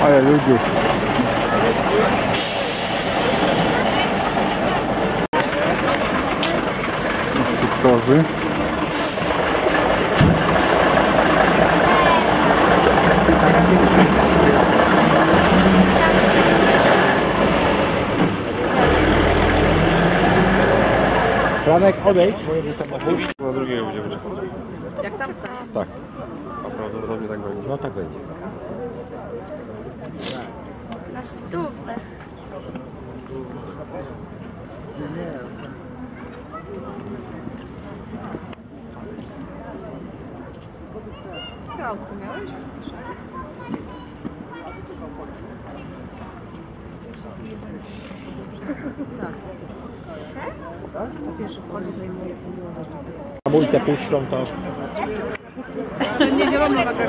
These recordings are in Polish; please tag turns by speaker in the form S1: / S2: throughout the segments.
S1: А, я люди. Тут тоже.
S2: Franek, odejdź.
S3: Na drugiego będziemy czekać.
S4: Jak tam stanie?
S3: Tak. A prawdopodobnie tak będzie.
S2: No tak będzie.
S5: Na stówę.
S4: Autko miałeś? Tak. Po pierwszy wchodzi, zajmuje.
S2: Hamulce puszczą to.
S4: Nie zielony waga,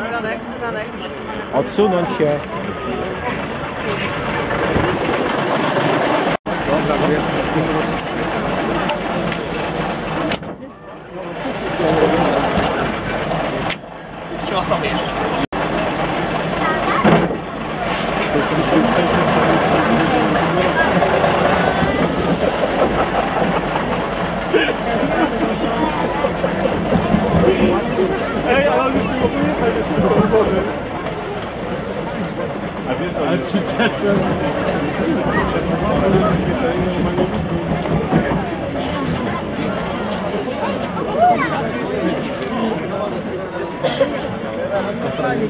S4: Franek, Franek.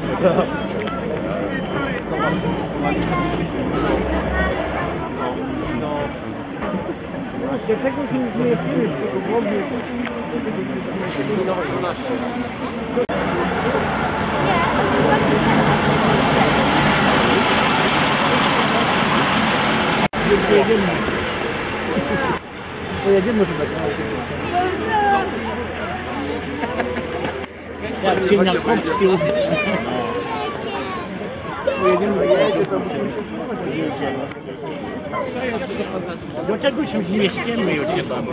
S2: Odsunąć się. Pojedziemy Поедем, может быть. Я на компьютер. Поедем, поедем. Вот так с вместе мы вообще там.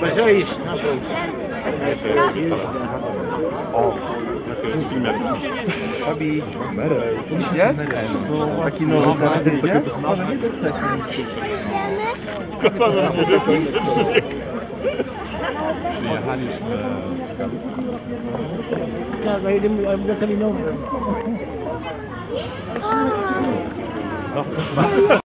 S2: Большой есть я полке. Że iść na to. Robić kamerę. Nie? Taki nowy teraz jest taki Może nie dostać Tak, a jedziemy do terminowy.